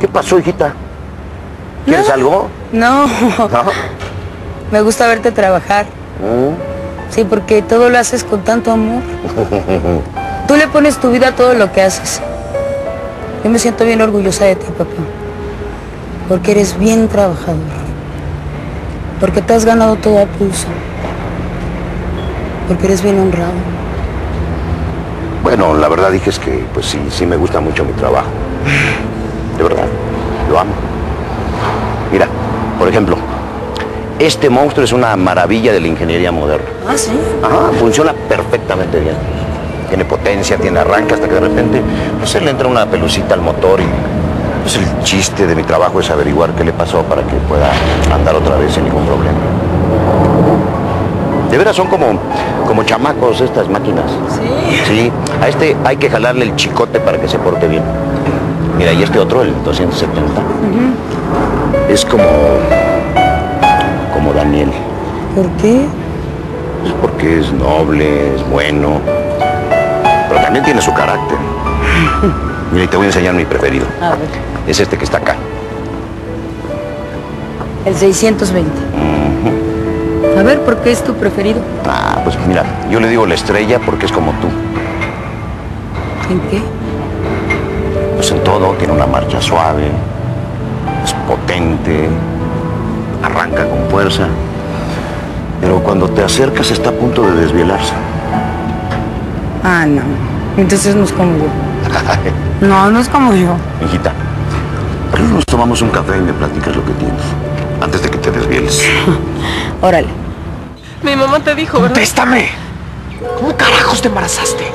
¿Qué pasó, hijita? ¿Quieres Nada. algo? No, ¿No? me gusta verte trabajar. Mm. Sí, porque todo lo haces con tanto amor. Tú le pones tu vida a todo lo que haces. Yo me siento bien orgullosa de ti, papá. Porque eres bien trabajador. Porque te has ganado todo a pulso. Porque eres bien honrado. Bueno, la verdad dije es que, pues sí, sí me gusta mucho mi trabajo. De verdad, lo amo. Mira, por ejemplo, este monstruo es una maravilla de la ingeniería moderna. Ah, sí. Ajá, funciona perfectamente bien. Tiene potencia, tiene arranque, hasta que de repente pues, se le entra una pelucita al motor y pues, el chiste de mi trabajo es averiguar qué le pasó para que pueda andar otra vez sin ningún problema. De veras son como, como chamacos estas máquinas. Sí. Sí, a este hay que jalarle el chicote para que se porte bien. Mira, y este otro, el 270, es como, como Daniel. ¿Por qué? Pues porque es noble, es bueno, pero también tiene su carácter. Mira, y te voy a enseñar mi preferido. A ver. Es este que está acá. El 620. A ver, ¿por qué es tu preferido? Ah, pues mira, yo le digo la estrella porque es como tú. ¿En qué? Pues en todo, tiene una marcha suave, es potente, arranca con fuerza, pero cuando te acercas está a punto de desvielarse. Ah, no. Entonces no es como yo. No, no es como yo. Hijita, ¿por qué no nos tomamos un café y me platicas lo que tienes? Antes de que te desvieles. Órale. Mi mamá te dijo, ¿verdad? ¡Contéstame! ¿Cómo carajos te embarazaste?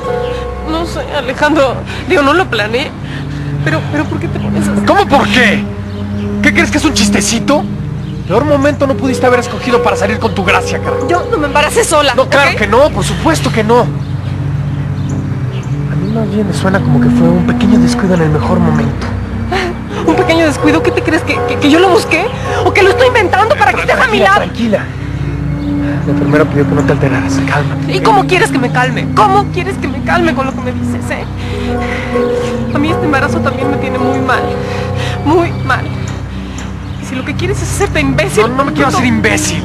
No sé, Alejandro. Digo, no lo planeé. Pero, pero ¿por qué te pones así? ¿Cómo por qué? ¿Qué crees que es un chistecito? Peor momento no pudiste haber escogido para salir con tu gracia, carajo. Yo no me embaracé sola. No, claro que no, por supuesto que no. A mí más bien me suena como que fue un pequeño descuido en el mejor momento. Un pequeño descuido. ¿Qué te crees? ¿Que, que, que yo lo busqué? ¿O que lo estoy inventando para que estés a mi lado? Tranquila. La enfermera pidió que no te alteraras. Cálmate. ¿Y cómo quieres que me calme? ¿Cómo quieres que me calme con lo que me dices, eh? A mí este embarazo también me tiene muy mal. Muy mal. Y si lo que quieres es hacerte imbécil... No, no me quiero hacer imbécil.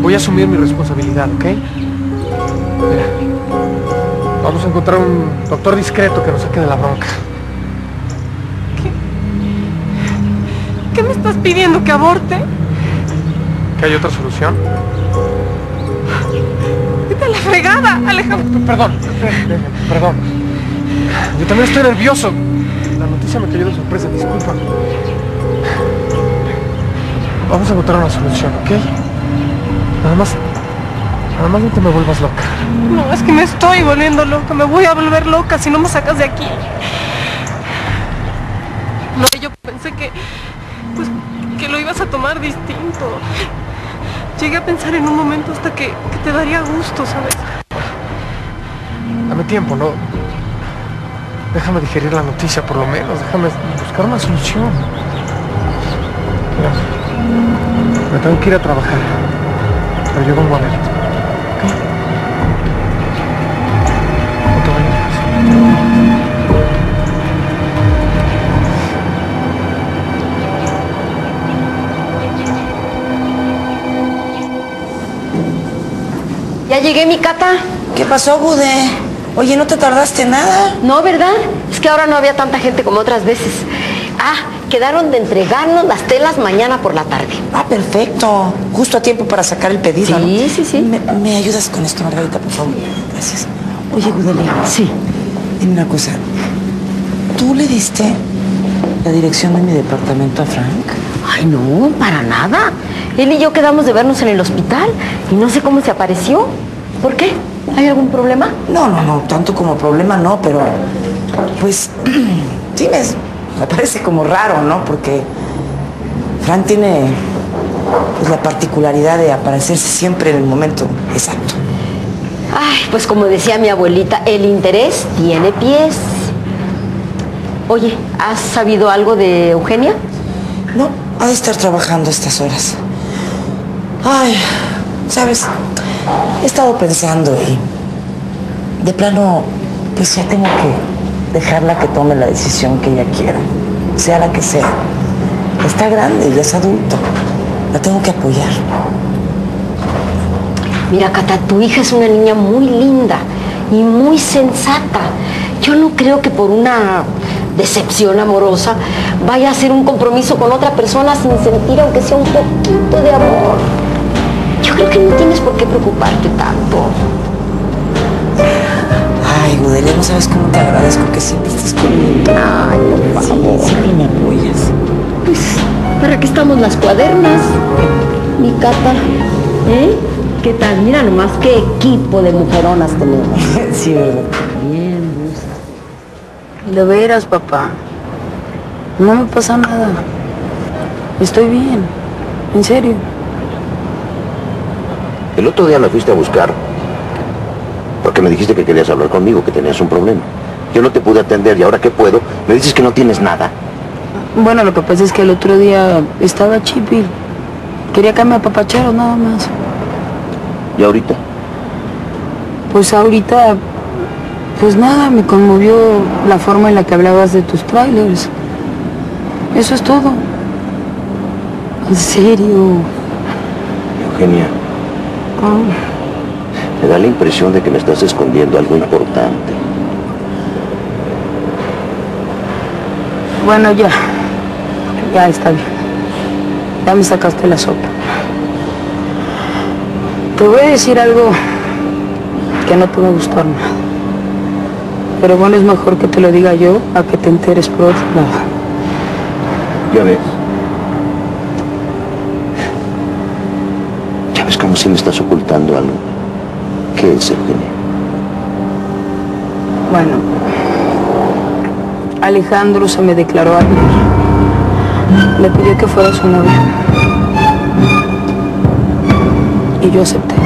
Voy a asumir mi responsabilidad, ¿ok? Mira, vamos a encontrar un doctor discreto que nos saque de la bronca. ¿Qué me estás pidiendo? ¿Que aborte? ¿Que hay otra solución? Vete a la fregada, Alejandro. Perdón, perdón. Yo también estoy nervioso. La noticia me cayó de sorpresa, disculpa. Vamos a encontrar una solución, ¿ok? Nada más, nada más no te me vuelvas loca. No, es que me estoy volviendo loca. Me voy a volver loca si no me sacas de aquí. No, yo pensé que... Pues que lo ibas a tomar distinto. Llegué a pensar en un momento hasta que, te daría gusto, ¿sabes? Dame tiempo, ¿no? Déjame digerir la noticia, por lo menos. Déjame buscar una solución. Mira, me tengo que ir a trabajar. Pero yo vengo a verte. Llegué, mi cata. ¿Qué pasó, Bude? Oye, ¿no te tardaste nada? No, ¿verdad? Es que ahora no había tanta gente como otras veces. Ah, quedaron de entregarnos las telas mañana por la tarde. Ah, perfecto. Justo a tiempo para sacar el pedido. Sí, ¿no? sí, sí. ¿Me, me ayudas con esto, Margarita, por favor? Gracias. Oye, Gudelia. Sí. Dime una cosa. ¿Tú le diste la dirección de mi departamento a Frank? Ay, no, para nada. Él y yo quedamos de vernos en el hospital y no sé cómo se apareció. ¿Por qué? ¿Hay algún problema? No, no, no. Tanto como problema no, pero... Pues... sí, me, me parece como raro, ¿no? Porque Frank tiene pues, la particularidad de aparecerse siempre en el momento exacto. Ay, pues como decía mi abuelita, el interés tiene pies. Oye, ¿has sabido algo de Eugenia? No, ha de estar trabajando a estas horas. Ay, sabes, he estado pensando y de plano, pues ya tengo que dejarla que tome la decisión que ella quiera. sea la que sea. Está grande, ya es adulto. La tengo que apoyar. Mira, Cata, tu hija es una niña muy linda y muy sensata. Yo no creo que por una decepción amorosa vaya a hacer un compromiso con otra persona sin sentir aunque sea un poquito de amor. Yo creo que no tienes por qué preocuparte tanto. Ay, Gudelia, no sabes cómo te agradezco que siempre estés conmigo. Ay, por Sí, favor. siempre me apoyas. Pues, ¿para qué estamos las cuadernas? Mi Cata, ¿eh? ¿Qué tal? Mira nomás qué equipo de mujeronas tenemos. sí, ¿verdad? Bien, gusto. De veras, papá. No me pasa nada. Estoy bien. En serio. El otro día me fuiste a buscar porque me dijiste que querías hablar conmigo, que tenías un problema. Yo no te pude atender y ahora que puedo, me dices que no tienes nada. Bueno, lo que pasa es que el otro día estaba chipi. Quería que me apapachara nada más. ¿Y ahorita? Pues ahorita, pues nada, me conmovió la forma en la que hablabas de tus trailers. Eso es todo. En serio. Eugenia, Me da la impresión de que me estás escondiendo algo importante. Bueno, ya. Ya está bien. Ya me sacaste la sopa. Te voy a decir algo que no te va a gustar nada. Pero bueno, es mejor que te lo diga yo a que te enteres por otro lado. Ya ves. Ya ves como si me estás ocultando algo. ¿Qué es, Eugenia? Bueno, Alejandro se me declaró ayer. Me pidió que fuera su novia. Y yo acepté.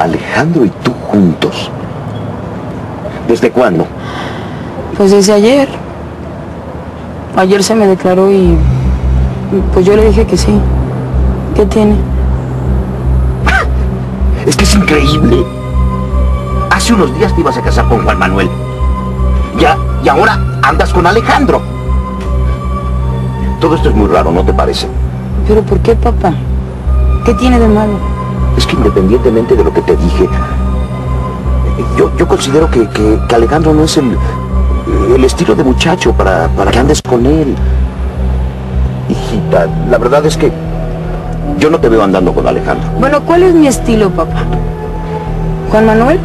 Alejandro y tú juntos. ¿Desde cuándo? Pues desde ayer. Ayer se me declaró y pues yo le dije que sí. ¿Qué tiene? Es que es increíble. Hace unos días te ibas a casar con Juan Manuel. Ya, y ahora andas con Alejandro. Todo esto es muy raro, ¿no te parece? ¿Pero por qué, papá? ¿Qué tiene de malo? Es que independientemente de lo que te dije, yo, yo considero que, que- que Alejandro no es el, el estilo de muchacho para, para que andes con él. Hijita, la verdad es que yo no te veo andando con Alejandro. Bueno, ¿cuál es mi estilo, papá? ¿Juan Manuel?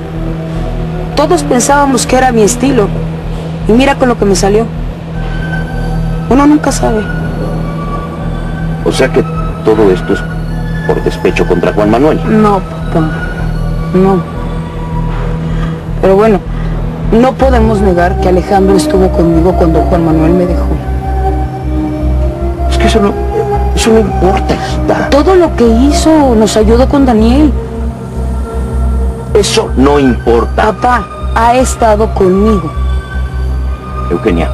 Todos pensábamos que era mi estilo. Y mira con lo que me salió. Uno nunca sabe. O sea que todo esto es por despecho contra Juan Manuel. No, papá. No. Pero bueno, no podemos negar que Alejandro estuvo conmigo cuando Juan Manuel me dejó. Es que eso no, eso no importa, hijita. Todo lo que hizo nos ayudó con Daniel. Eso no importa. Papá ha estado conmigo. Eugenia.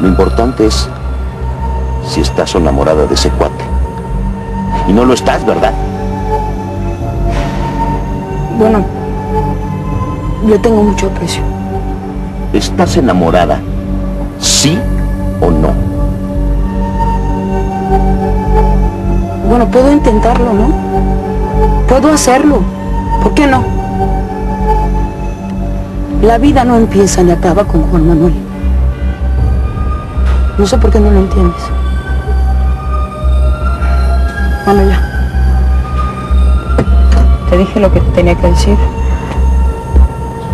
Lo importante es si estás enamorada de ese cuate. Y no lo estás, ¿verdad? Bueno, yo tengo mucho aprecio. ¿Estás enamorada? ¿Sí o no? Bueno, puedo intentarlo, ¿no? Puedo hacerlo. ¿Por qué no? La vida no empieza ni acaba con Juan Manuel. No sé por qué no lo entiendes. Bueno, ya. Lo que te tenía que decir.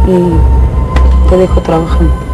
Y te dejo trabajando.